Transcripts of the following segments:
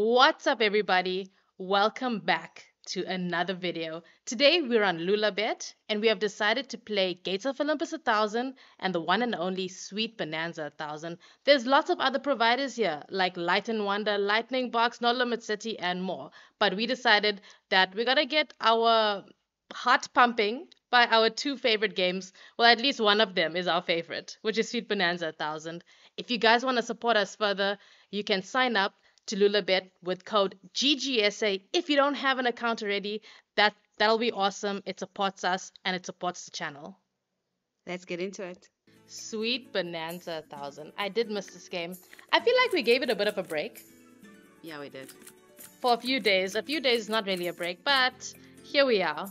What's up, everybody? Welcome back to another video. Today we're on Lulabet and we have decided to play Gates of Olympus 1000 and the one and only Sweet Bonanza 1000. There's lots of other providers here like Light and Wonder, Lightning Box, Nolimit City, and more. But we decided that we're gonna get our heart pumping by our two favorite games. Well, at least one of them is our favorite, which is Sweet Bonanza 1000. If you guys want to support us further, you can sign up to Lulabet with code GGSA. If you don't have an account already, that that'll be awesome. It supports us and it supports the channel. Let's get into it. Sweet Bonanza 1000. I did miss this game. I feel like we gave it a bit of a break Yeah, we did. for a few days. A few days is not really a break, but here we are.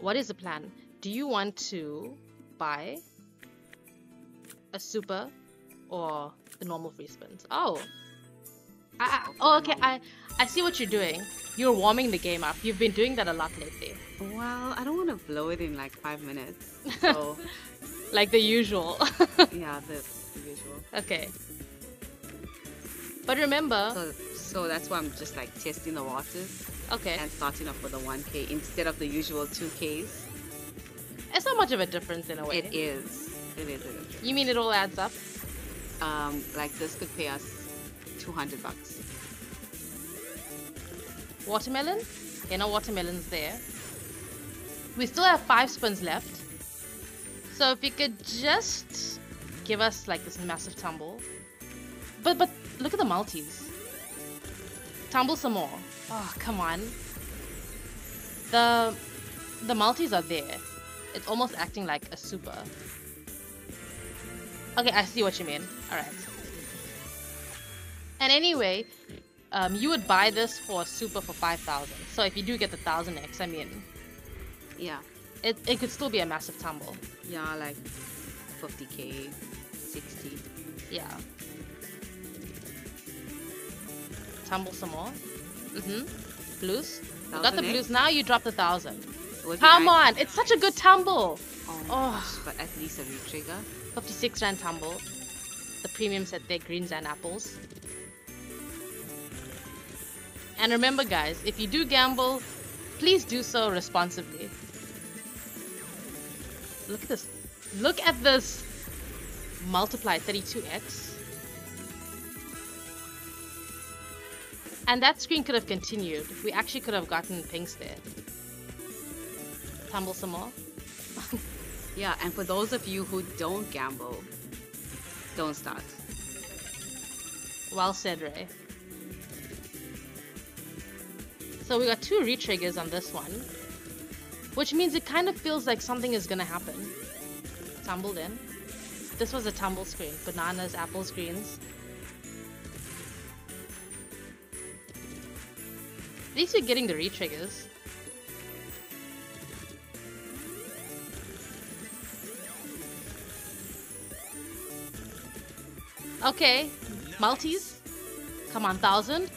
What is the plan? Do you want to buy a super or the normal free spins? Oh. I, I, oh, okay. I, I see what you're doing. You're warming the game up. You've been doing that a lot lately. Well, I don't want to blow it in like five minutes. So, Like the usual. yeah, the, the usual. okay. But remember, So, so that's why I'm just like testing the waters okay, and starting off with a 1K instead of the usual 2Ks. it's not much of a difference in a way. It is. It is. It is. You mean it all adds up? Um, like this could pay us 200 bucks. Watermelon? Yeah, no watermelons there. We still have five spins left. So if you could just give us like this massive tumble. But but look at the multis. Tumble some more. Oh come on. The the multis are there. It's almost acting like a super. Okay, I see what you mean. Alright. And anyway, um, you would buy this for super for 5,000. So if you do get the 1000x, I mean, Yeah. it, it could still be a massive tumble. Yeah, like 50K, 60. Yeah. Tumble some more. Mm-hmm. Blues. You got the 1000X? blues. Now you drop the 1000. Would Come on. It's such a good tumble. Oh, Oh. gosh, but at least a retrigger. 56 rand tumble. The premium set there, greens and apples. And remember, guys, if you do gamble, please do so responsibly. Look at this. Look at this. Multiply 32x. And that screen could have continued. We actually could have gotten pinks there. Tumble some more. Yeah, and for those of you who don't gamble, don't start. Well said, Ray. So we got two retriggers on this one, which means it kind of feels like something is gonna happen. Tumbled in. This was a tumble screen. Bananas, apples, greens. At least we're getting the retriggers. Okay, multis? Come on, thousand.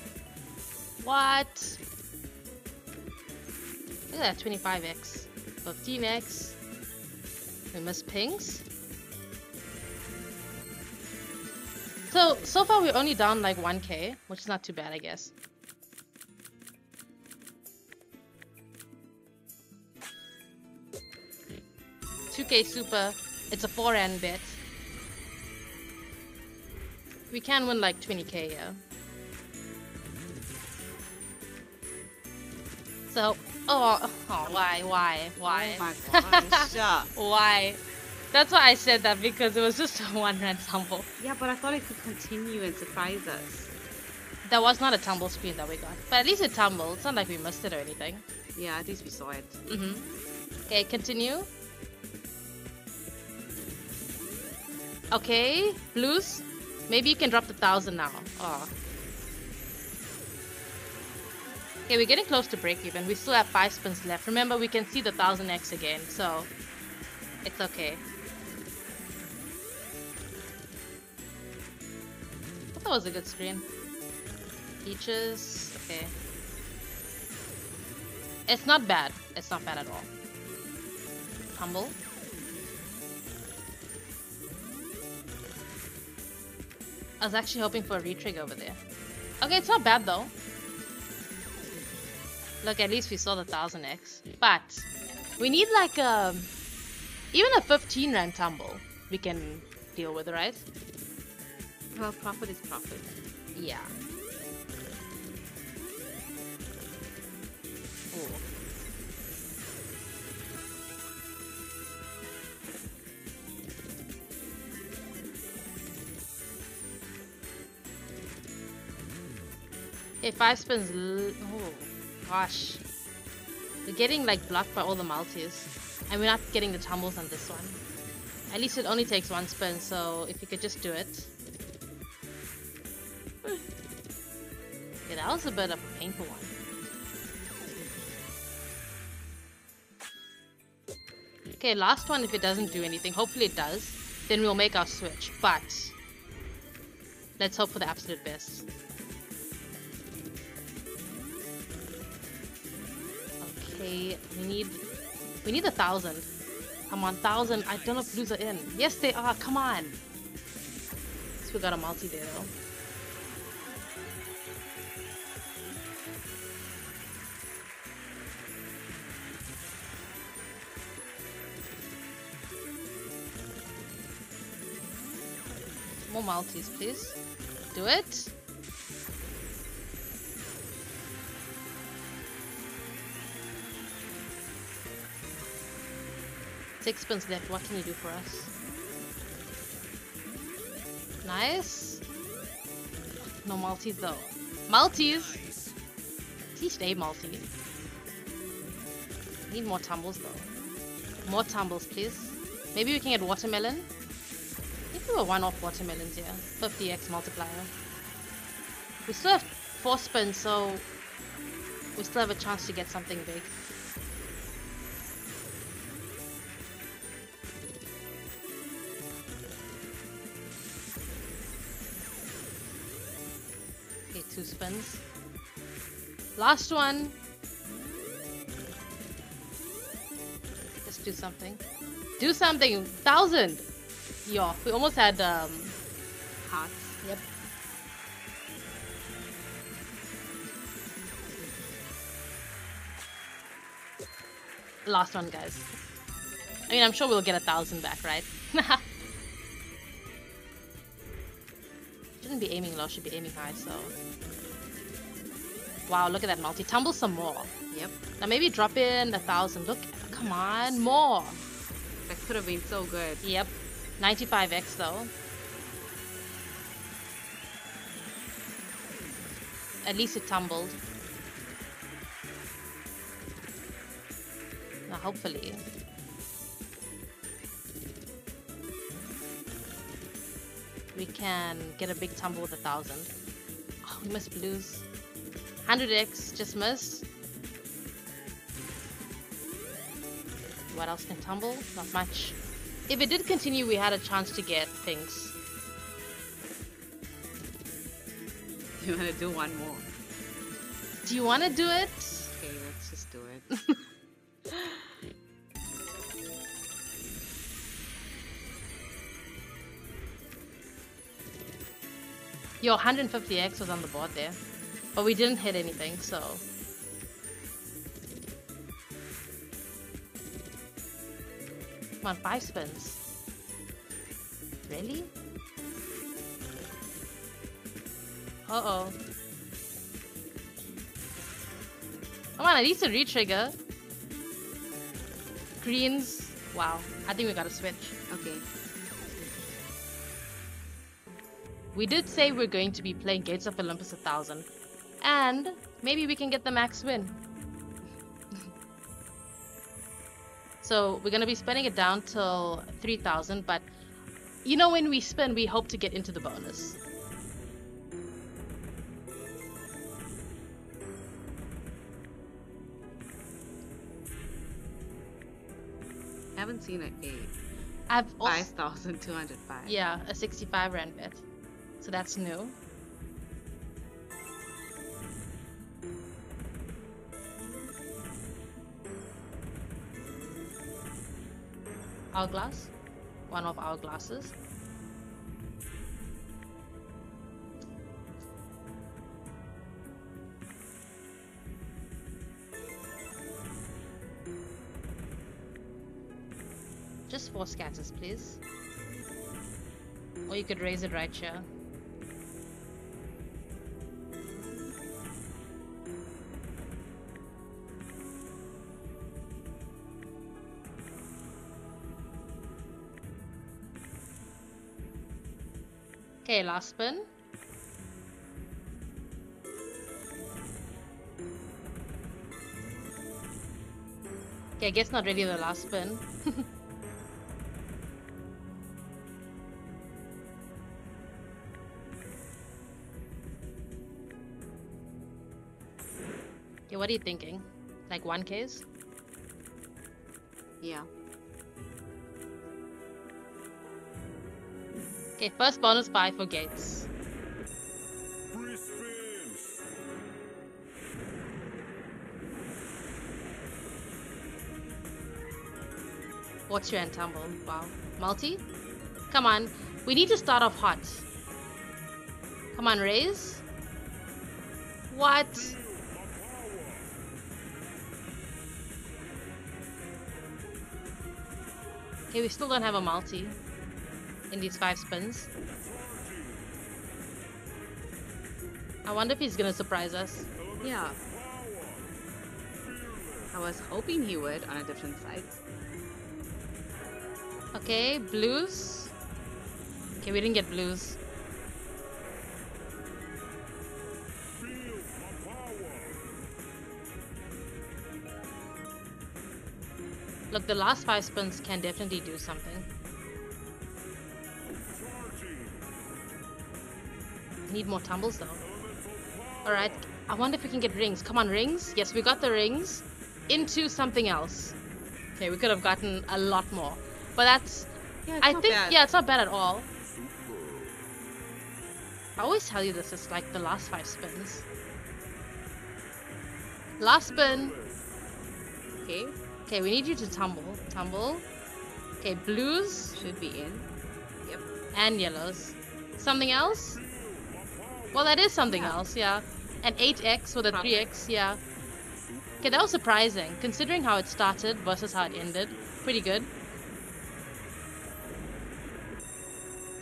What? Look at that, 25x, 15x. We miss pings. So so far we're only down like 1k, which is not too bad, I guess. Two K super. It's a four end bet. We can win like 20k, yeah. So, oh, oh why, why, why? Oh my gosh. Why? That's why I said that because it was just a one rand tumble. yeah, but I thought it could continue and surprise us. That was not a tumble screen that we got. But at least it tumbled. It's not like we missed it or anything. Yeah, at least we saw it. Mm-hmm. Okay, continue. Okay, blues. Maybe you can drop the thousand now. Oh. Okay, we're getting close to break even. We still have five spins left. Remember, we can see the thousand X again, so it's okay. That was a good screen. Peaches. Okay. It's not bad. It's not bad at all. Humble. I was actually hoping for a retrig over there. Okay, it's not bad though. Look, at least we saw the 1000x. But we need like a... Even a 15 rand tumble we can deal with, right? Well, profit is profit. Yeah. Okay, five spins. oh, gosh. We're getting like blocked by all the multis. And we're not getting the tumbles on this one. At least it only takes one spin, so if you could just do it. Yeah, that was a bit of a painful one. Okay, last one if it doesn't do anything. Hopefully it does. Then we'll make our switch. But let's hope for the absolute best. Okay, we need we need a thousand. Come on, thousand. I don't know if blues are in. Yes, they are. Come on. So we got a multi there though. More multis, please. Do it. Six spins left. What can you do for us? Nice. No multis though. multis! Please stay multis. Need more tumbles though. More tumbles, please. Maybe we can get watermelon. If we were one-off watermelons here. 50x multiplier. We still have four spins, so we still have a chance to get something big. Okay, two spins. Last one. Let's do something. Do something! Thousand! Yo, we almost had um Hearts. Yep. Last one, guys. I mean, I'm sure we'll get a thousand back, right? Shouldn't be aiming low, should be aiming high, so... Wow, look at that multi. Tumble some more. Yep. Now maybe drop in a thousand. Look, come on, more. That could have been so good. Yep. 95x though. At least it tumbled. Now hopefully. We can get a big tumble with a thousand. Oh, we missed blues. 100x, just missed. What else can tumble? Not much. If it did continue, we had a chance to get things. You want to do one more? Do you want to do it? Your 150x was on the board there. But we didn't hit anything, so... Come on, five spins. Really? Uh-oh. Come on, at least a retrigger. Greens. Wow. I think we gotta switch. Okay. We did say we're going to be playing Gates of Olympus 1000. And maybe we can get the max win. so we're going to be spinning it down till 3000, but you know when we spin, we hope to get into the bonus. I haven't seen an eight. I've also, Five thousand two hundred five. yeah, a 65 rand bet. So that's new. Hourglass, one of our glasses. Just four scatters, please. Or you could raise it right here. Okay, last spin. Okay, I guess not really the last spin. okay, what are you thinking? Like one case? Yeah. Okay, first bonus buy for Gates. What's your end tumble? Wow. Multi? Come on. We need to start off hot. Come on, raise. What? Okay, we still don't have a multi in these five spins. I wonder if he's gonna surprise us. Yeah. I was hoping he would on a different site. Okay, blues. Okay, we didn't get blues. Look, the last five spins can definitely do something. Need more tumbles though. Alright, I wonder if we can get rings. Come on, rings. Yes, we got the rings. Into something else. Okay, we could have gotten a lot more. But that's Yeah, it's I not think bad. yeah, it's not bad at all. I always tell you this is like the last five spins. Last spin. Okay, Okay, we need you to tumble. Tumble. Okay, blues should be in. Yep. and yellows. Something else? Well, that is something Yeah. else, yeah. An 8x with a Profit. 3x, yeah. Okay, that was surprising, considering how it started versus how it ended. Pretty good.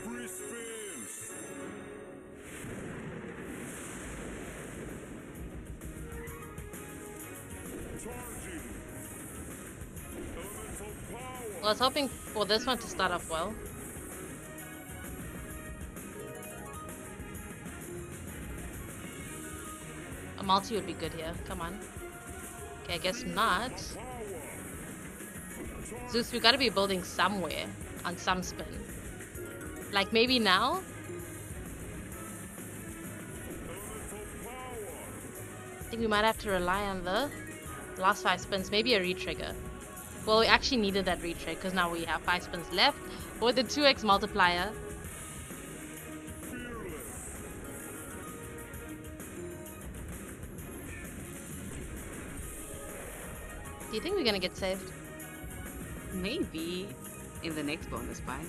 Free spins. Charging. Elemental power. Well, I was hoping for this one to start off well. Multi would be good here. Come on. Okay, I guess not. Zeus, we gotta be building somewhere on some spin. Like maybe now? I think we might have to rely on the last five spins, maybe a retrigger. Well, we actually needed that retrigger because now we have five spins left with the 2x multiplier. Do you think we're gonna get saved? Maybe in the next bonus buy.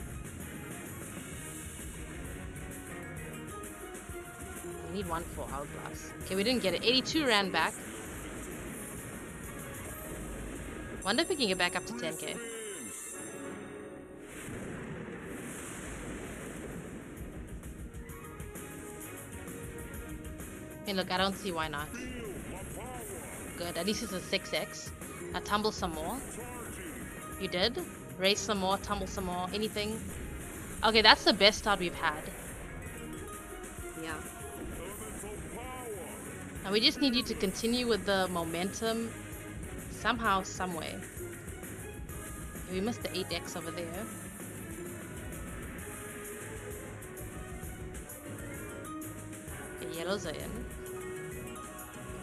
We need one for Hourglass. Okay, we didn't get it. 82 ran back. Wonder if we can get back up to 10k. I mean, look, I don't see why not. Good, at least it's a 6x. Now tumble some more. You did? Raise some more, tumble some more, anything? Okay, that's the best start we've had. Yeah. Now we just need you to continue with the momentum somehow, someway. We missed the 8x over there. Okay, yellows are in.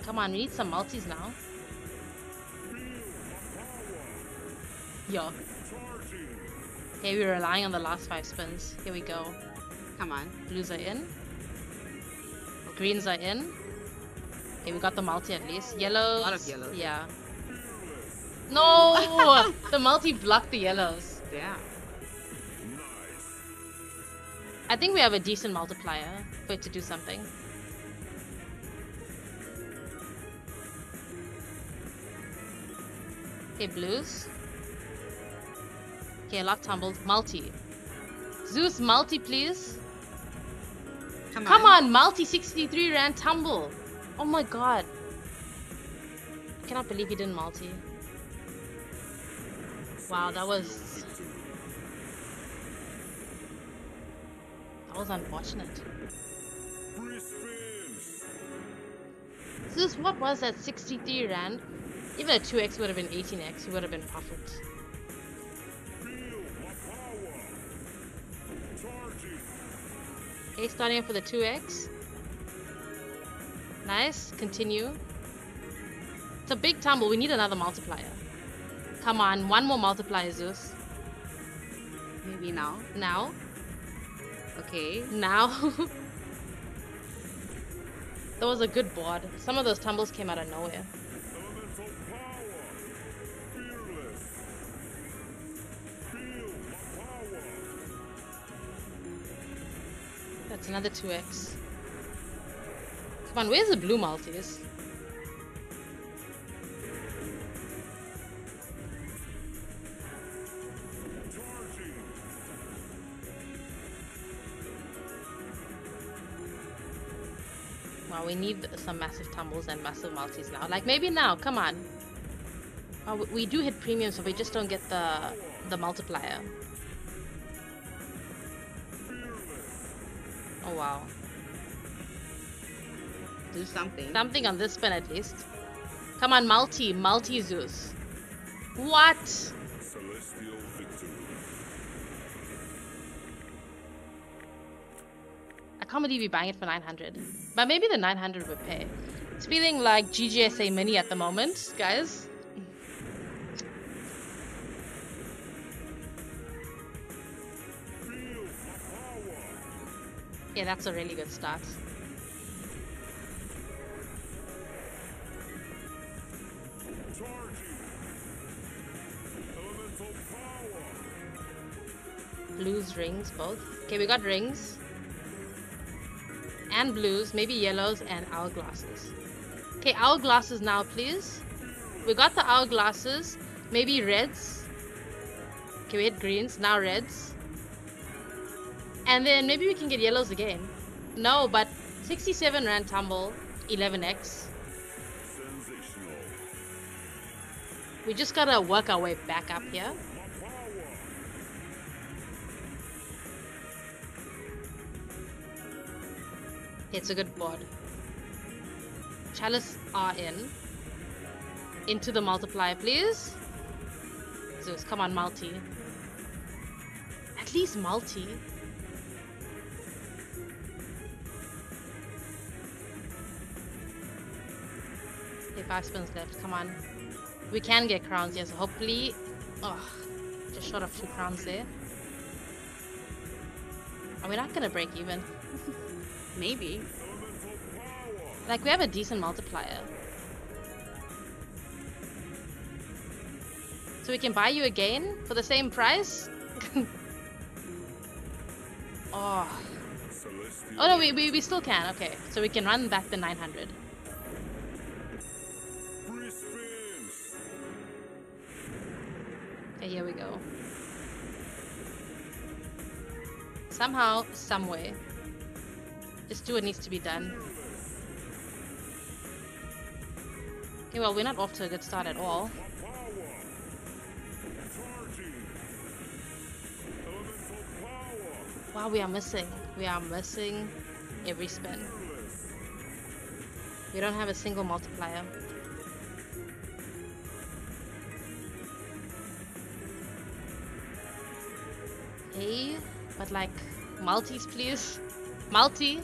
Come on, we need some multis now. Yo. Okay, we're relying on the last five spins. Here we go. Come on. Blues are in. Greens are in. Okay, we got the multi at least. Yellows. lot of yellows. Yeah. No! the multi blocked the yellows. Yeah. I think we have a decent multiplier for it to do something. Okay, blues. Okay, a lot tumbled. Multi. Zeus, multi, please. Come on. Come on, multi 63 rand tumble. Oh my god. I cannot believe he didn't multi. Wow, that was. That was unfortunate. Zeus, what was that 63 rand? Even a 2x would have been 18x, he would have been profit. Okay, starting off with a 2x. Nice, continue. It's a big tumble, we need another multiplier. Come on, one more multiplier, Zeus. Maybe now. Now, Okay. now. that was a good board. Some of those tumbles came out of nowhere. That's another 2x. Come on, where's the blue multis? Wow, we need some massive tumbles and massive multis now. Like maybe now, come on. Oh, we- we do hit premium, so we just don't get the the multiplier. Oh wow, Do something. something on this spin at least. Come on, multi, multi Zeus. What? Celestial victory. I can't believe you're buying it for 900. But maybe the 900 would pay. It's feeling like GGSA Mini at the moment, guys. Yeah, that's a really good start. Blues, rings, both. Okay, we got rings. And blues, maybe yellows and hourglasses. Okay, hourglasses now, please. We got the hourglasses. Maybe reds. Okay, we hit greens, now reds. And then maybe we can get yellows again. No, but 67 rand tumble, 11x. We just gotta work our way back up here. It's a good board. Chalice are in. Into the multiplier, please. Zeus, come on, multi. At least multi. Spins left. Come on. We can get crowns, yes. Hopefully. Oh, just short of two crowns there. Are we not gonna break even? Maybe. Like, we have a decent multiplier. So we can buy you again for the same price? oh. Oh no, we, we, we still can. Okay, so we can run back the 900. Here we go. Somehow, someway. Just do what needs to be done. Okay, well, we're not off to a good start at all. Wow, we are missing. We are missing every spin. We don't have a single multiplier. Hey, but like multis, please. Multi.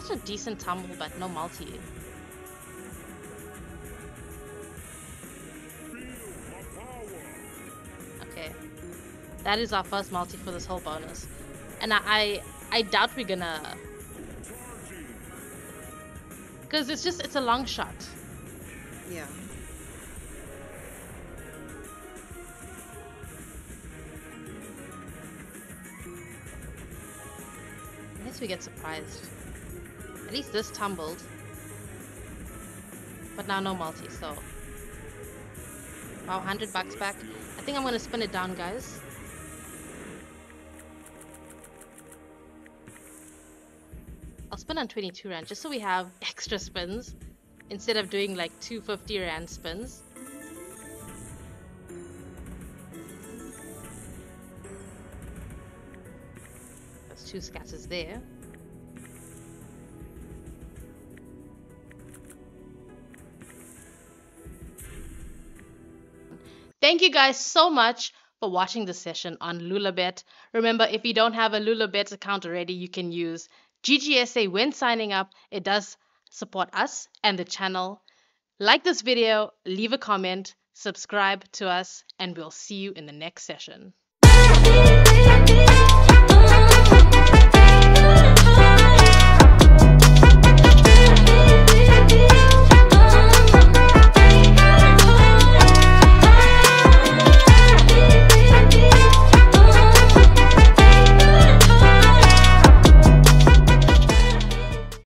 Such a decent tumble, but no multi. Feel my power. Okay, that is our first multi for this whole bonus, and I I, I doubt we're gonna, cause it's just it's a long shot. Yeah. Unless we get surprised. At least this tumbled. But now no multi, so. Wow, 100 bucks back. I think I'm gonna spin it down, guys. I'll spin on 22 rand just so we have extra spins instead of doing like 250 rand spins. Two scatters there. Thank you guys so much for watching this session on Lulabet. Remember, if you don't have a Lulabet account already, you can use GGSA when signing up. It does support us and the channel. Like this video, leave a comment, subscribe to us, and we'll see you in the next session.